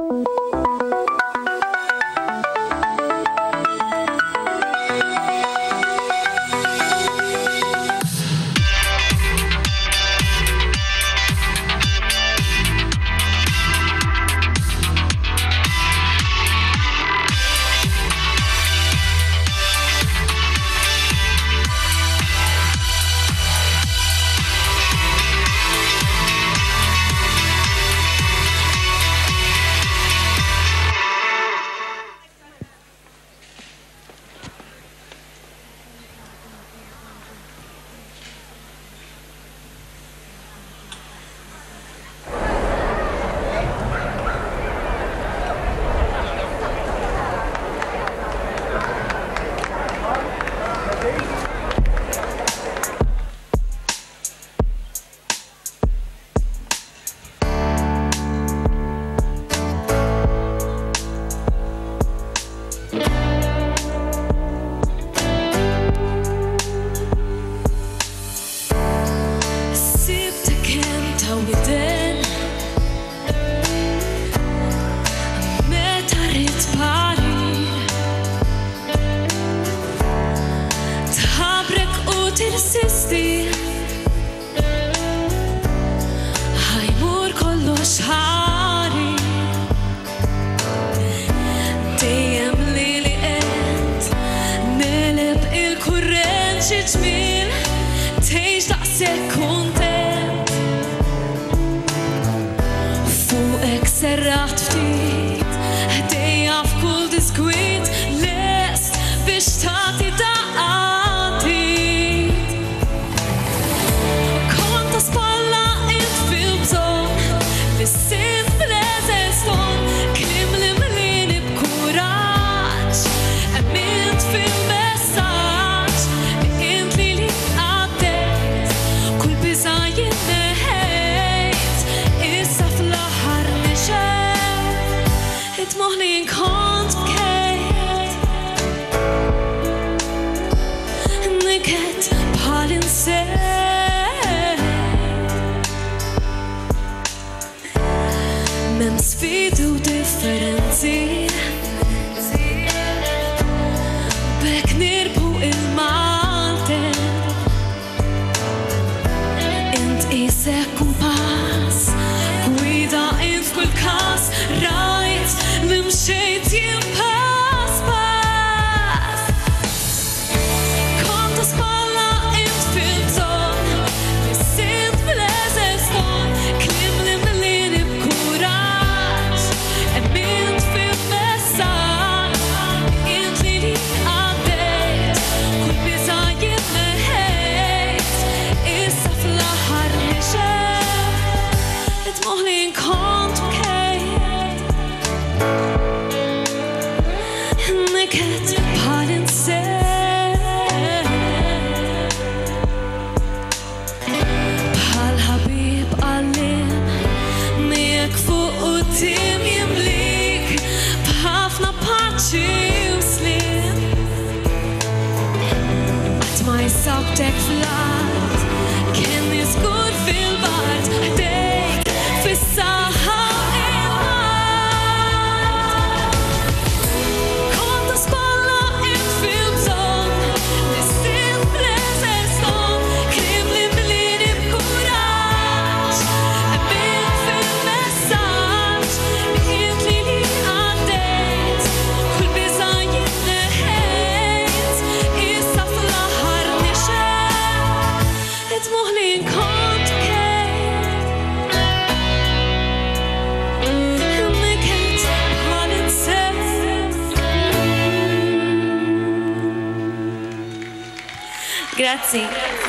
Thank you. ser kontent Fuqek serraħt ftit Dejja f'kull diskwit Lest biex tati daqati Konta spalla int fil-bżon Fissir fil-eżel ston Klim li mlini b'kuraġ Emilt fil gonna get part inside Mem sfidu differenti Bek nirbu il-malten Int isek subject flow Grazie.